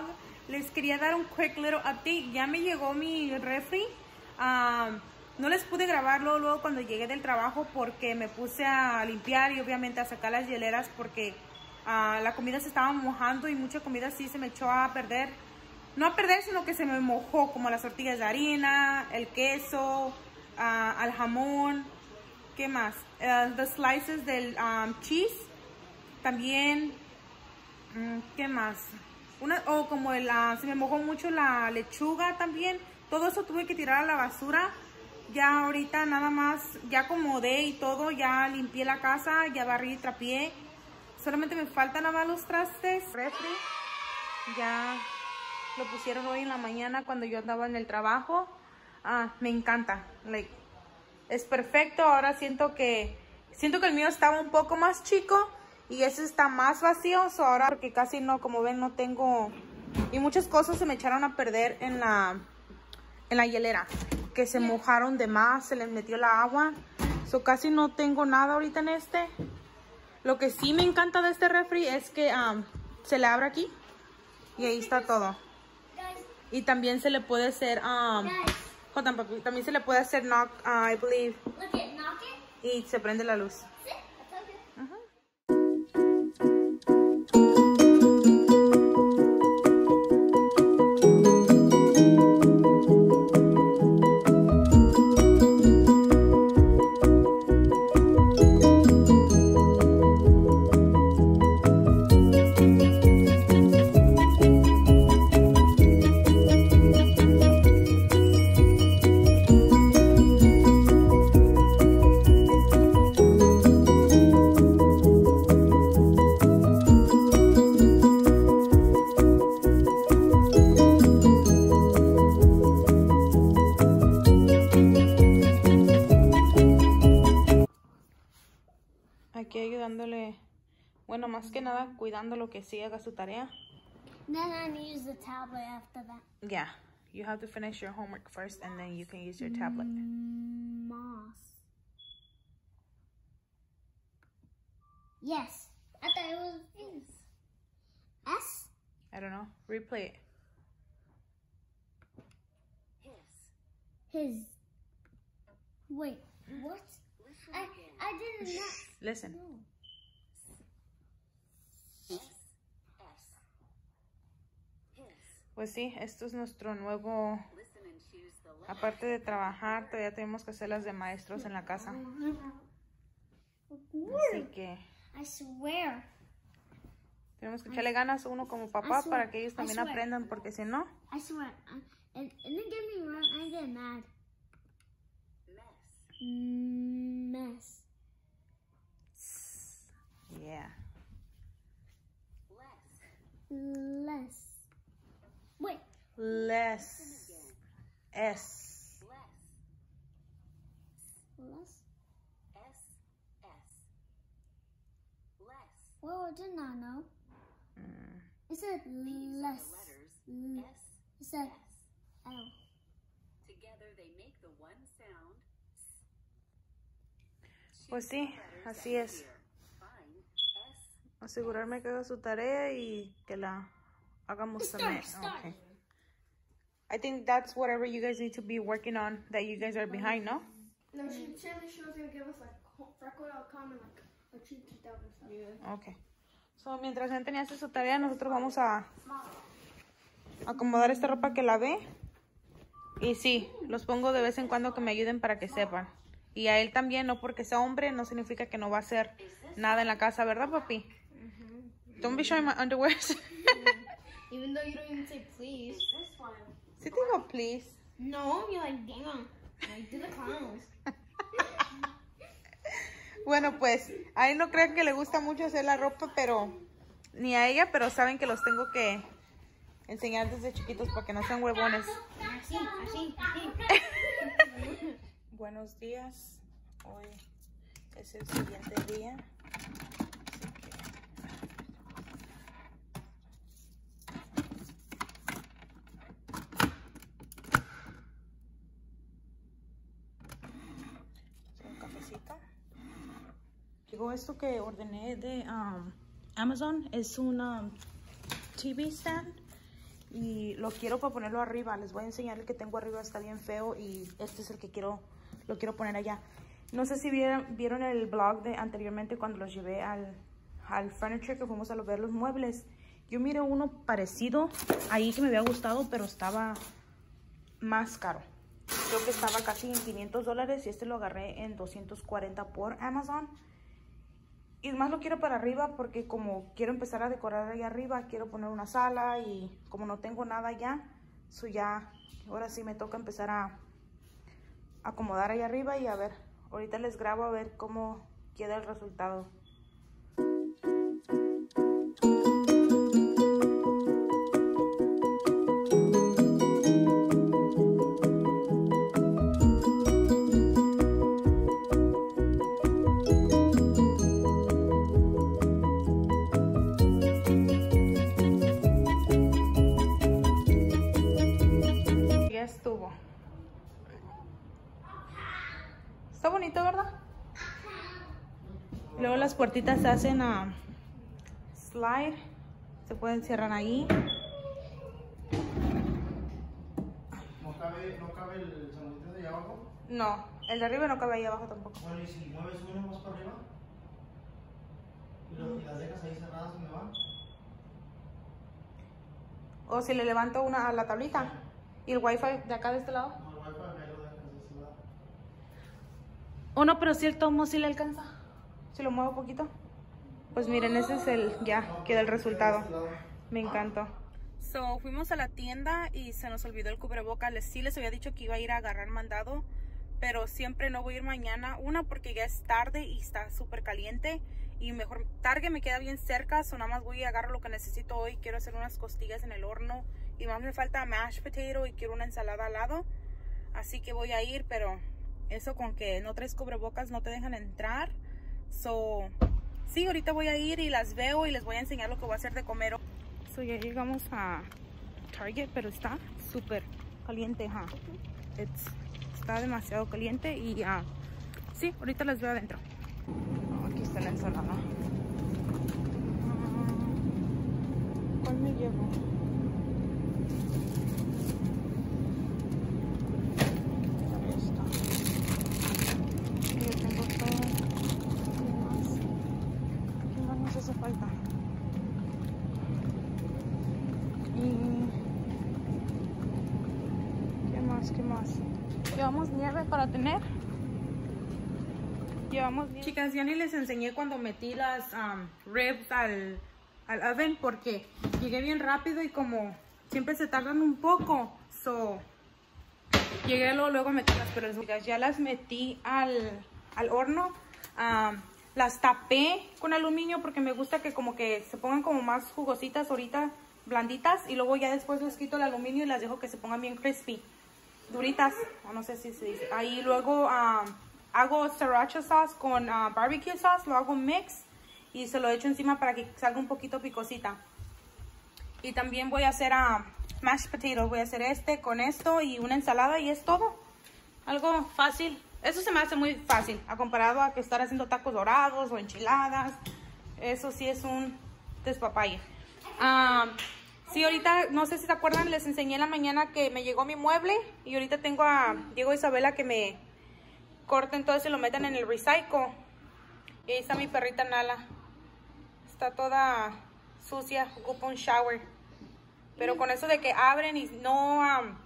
vlog. Les quería dar un quick little update. Ya me llegó mi refri. Um, no les pude grabarlo luego cuando llegué del trabajo porque me puse a limpiar y obviamente a sacar las hieleras porque uh, la comida se estaba mojando y mucha comida sí se me echó a perder. No a perder, sino que se me mojó como las tortillas de harina, el queso, uh, el jamón. ¿Qué más? Uh, the slices del cheese. También, mm, ¿qué más? O como uh, se me mojó mucho la lechuga también. Todo eso tuve que tirar a la basura. Ya ahorita nada más, ya acomodé y todo, ya limpié la casa, ya barrí y trapié. Solamente me faltan nada los trastes. Refri, ya lo pusieron hoy en la mañana cuando yo andaba en el trabajo. Ah, me encanta. Like, es perfecto. Ahora siento que, siento que el mío estaba un poco más chico y ese está más vacío. So ahora porque casi no, como ven, no tengo... Y muchas cosas se me echaron a perder en la, en la hielera. Que se mojaron de más, se les metió la agua. So casi no tengo nada ahorita en este. Lo que sí me encanta de este refri es que um, se le abre aquí. Y ahí está todo. Y también se le puede hacer... Um, también se le puede hacer knock, uh, I believe. Look at knock it. Y se prende la luz. See? Aquí ayudándole, bueno, más que nada cuidando lo que sí haga su tarea. Then I use the tablet after that. Yeah, you have to finish your homework first and then you can use your tablet. Mm, moss. Yes. I thought it was S. S? I don't know, replay it. His. Wait, what? I, I didn't know. Listen. No. Pues sí, esto es nuestro nuevo... Aparte de trabajar, todavía tenemos que hacer las de maestros en la casa. Así que I swear. tenemos que echarle ganas uno como papá para que ellos también aprendan, porque si no, I swear. I, and, and then get me wrong, I get mad. Mess. yeah. Less. Wait. Less. S. Less? Well, I did not know. Mm. It said less. L- It said L. Together they make the one Pues sí, así es. Asegurarme que haga su tarea y que la hagamos también. Okay. I think that's whatever you guys need to be working on that you guys are behind, no? No, she said that she was gonna give us like freckle.com and like a cheat out and stuff. Yeah. Okay. So, mientras Anthony hace su tarea, nosotros vamos a acomodar esta ropa que lavé. Y sí, los pongo de vez en cuando que me ayuden para que sepan. Y a él también, no porque sea hombre, no significa que no va a hacer nada en la casa, ¿verdad, papi? Don't be showing my underwear. sí Even though you don't even say please. te digo, please. No, you're like, damn. Like, do the clowns. Bueno, pues, a él no crean que le gusta mucho hacer la ropa, pero ni a ella, pero saben que los tengo que enseñar desde chiquitos para que no sean huevones. Así, así, así. Buenos días. Hoy es el siguiente día. Un cafecito. Llegó esto que ordené de um, Amazon. Es un TV stand. y lo quiero para ponerlo arriba. Les voy a enseñar el que tengo arriba, está bien feo y este es el que quiero, lo quiero poner allá. No sé si vieron, el blog de anteriormente cuando los llevé al, al furniture que fuimos a ver los muebles. Yo miré uno parecido ahí que me había gustado, pero estaba más caro. Creo que estaba casi en 500 dólares y este lo agarré en 240 por Amazon. Y más lo quiero para arriba porque como quiero empezar a decorar ahí arriba, quiero poner una sala y como no tengo nada ya, so ya, ahora sí me toca empezar a acomodar ahí arriba y a ver, ahorita les grabo a ver cómo queda el resultado. Está bonito, ¿verdad? Luego las puertitas se hacen a slide. Se pueden cerrar ahí. ¿No cabe, no cabe el de allá abajo? No, el de arriba no cabe ahí abajo tampoco. Bueno, y si mueves uno más para arriba y las dejas ahí cerradas donde van. O si le levanto una a la tablita. Y el wifi de acá de este lado. No, el wifi acá lo dejas de ese lado. O no, pero si el tomo sí le alcanza. Si lo muevo un poquito. Pues miren, ese es el, ya, queda el resultado. Me encantó. So, fuimos a la tienda y se nos olvidó el cubrebocas. Les, sí les había dicho que iba a ir a agarrar mandado, pero siempre no voy a ir mañana. Una, porque ya es tarde y está súper caliente. Y mejor, Target me queda bien cerca, so nada más voy a agarrar lo que necesito hoy. Quiero hacer unas costillas en el horno. Y más me falta mashed potato y quiero una ensalada al lado. Así que voy a ir, pero eso con que no traes cubrebocas no te dejan entrar. So, sí, ahorita voy a ir y las veo y les voy a enseñar lo que voy a hacer de comer. So, ya llegamos a Target, pero está súper caliente, huh? It's- está demasiado caliente y ah, sí, ahorita las veo adentro. Aquí está la ensalada. Ah, ¿Cuál me llevo? Esta. Aquí ya tengo todo. ¿Qué más? ¿Qué más nos hace falta? Y... ¿Qué más? ¿Qué más? Llevamos nieve para tener. Llevamos. Chicas, ya ni les enseñé cuando metí las um, ribs al, al oven porque llegué bien rápido y como siempre se tardan un poco. So, llegué luego, luego a meterlas, pero chicas, ya las metí al, al horno. Am, las tapé con aluminio porque me gusta que como que se pongan como más jugositas ahorita, blanditas. Y luego ya después les quito el aluminio y las dejo que se pongan bien crispy. Duritas, o no sé si se dice. Ahí luego am, hago sriracha sauce con ah, barbecue sauce, lo hago mix y se lo echo encima para que salga un poquito picosita. Y también voy a hacer a mashed potatoes. Voy a hacer este con esto y una ensalada y es todo. Algo fácil. Eso se me hace muy fácil a comparado a que estar haciendo tacos dorados o enchiladas. Eso sí es un despapalle. Ah, sí, ahorita, no sé si se acuerdan, les enseñé en la mañana que me llegó mi mueble y ahorita tengo a Diego e Isabela que me corten todo eso y lo metan en el recycle. Y ahí está mi perrita Nala. Está toda sucia, ocupa un shower. Pero con eso de que abren y no am,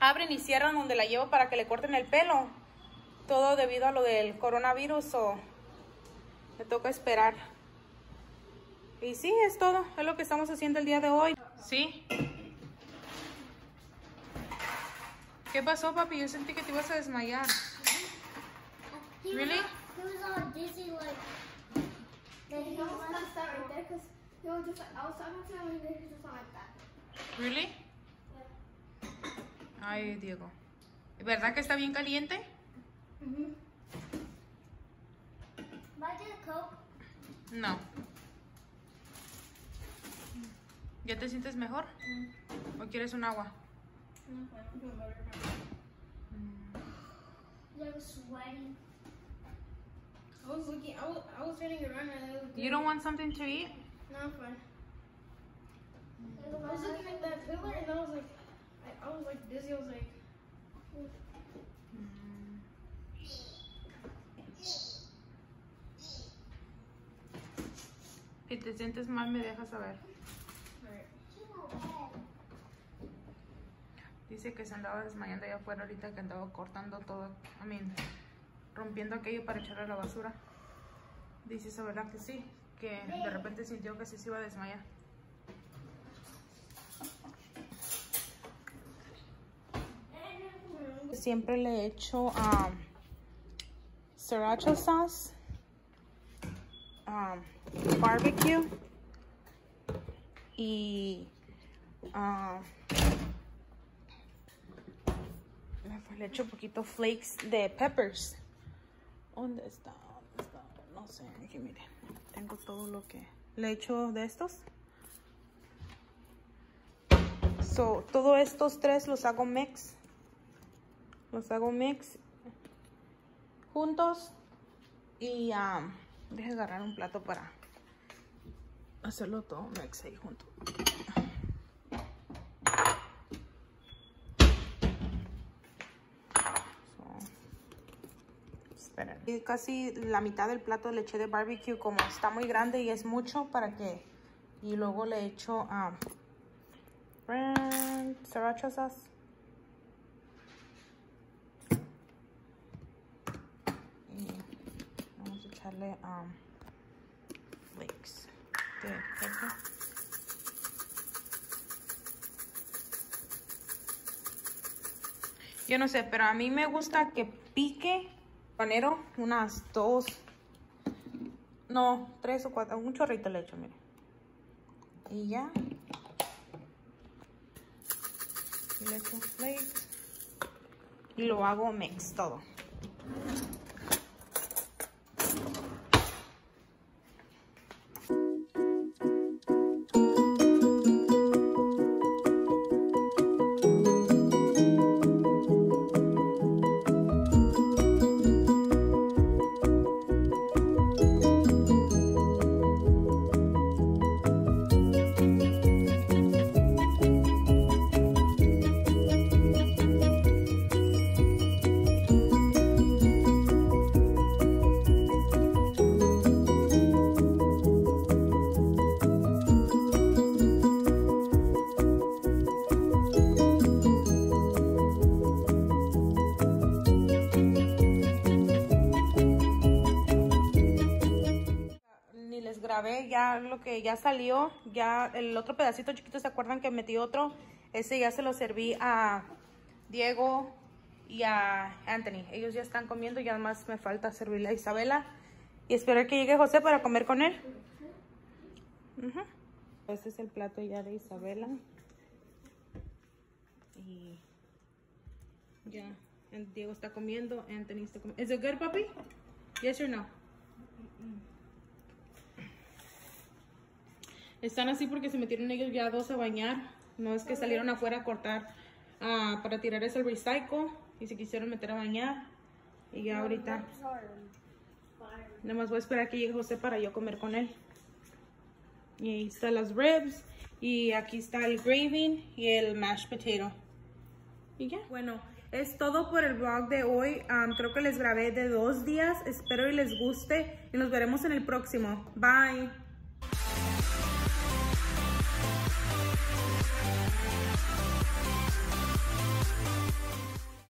abren y cierran donde la llevo para que le corten el pelo. Todo debido a lo del coronavirus o me toca esperar. Y sí, es todo. Es lo que estamos haciendo el día de hoy. Sí. ¿Qué pasó, papi? Yo sentí que te ibas a desmayar. He Really? Was, he was all dizzy, like. Then he He almost was, passed out right there because he was just like, I was talking to him and he was just like that. ¿Really? Ay, Diego. ¿Verdad que está bien caliente? Coke? No. ¿Ya te sientes mejor? ¿O quieres un agua? You was sweaty. I was looking, I was, I was turning around and I was You don't want something to eat? No, I'm fine. I was looking at that pillar and I was like, I, I was like dizzy. I was like, Si te sientes mal, me dejas saber. Dice que se andaba desmayando allá afuera ahorita que andaba cortando todo, I mean, rompiendo aquello para echarle a la basura. Dice Isabela que sí, que de repente sintió que sí se iba a desmayar. Siempre le echo um, sriracha sauce, um, barbecue y le echo poquito flakes de peppers. ¿Dónde está? ¿Dónde está? No sé, aquí miren. Tengo todo lo que le echo de estos. So, todos estos tres los hago mix. Los hago mix juntos. Y um, deje agarrar un plato para hacerlo todo mix ahí junto. Y casi la mitad del plato le eché de barbecue como está muy grande y es mucho para que... Y luego le echo a sriracha sauce. Y vamos a echarle um, flakes de pepper. Yo no sé, pero a mí me gusta que pique panero, unas dos, no, tres o cuatro, un chorrito le echo, mire. Y ya. Le echo flakes. Y lo hago mix todo. Lo que ya salió, ya el otro pedacito chiquito, ¿se acuerdan que metí otro? Ese ya se lo serví a Diego y a Anthony. Ellos ya están comiendo, ya más me falta servirle a Isabela. Y esperar que llegue José para comer con él. Ujú. Este es el plato ya de Isabela. Y ya, Diego está comiendo, Anthony está comiendo. ¿Es good, papi? Yes or no? Están así porque se metieron ellos ya dos a bañar. No es que salieron afuera a cortar ah, para tirar ese recycle y se quisieron meter a bañar. Y ya ahorita nada más voy a esperar que llegue José para yo comer con él. Y ahí están las ribs y aquí está el gravy y el mashed potato. Y ya. Bueno, es todo por el vlog de hoy. Um, creo que les grabé de dos días. Espero y les guste y nos veremos en el próximo. Bye.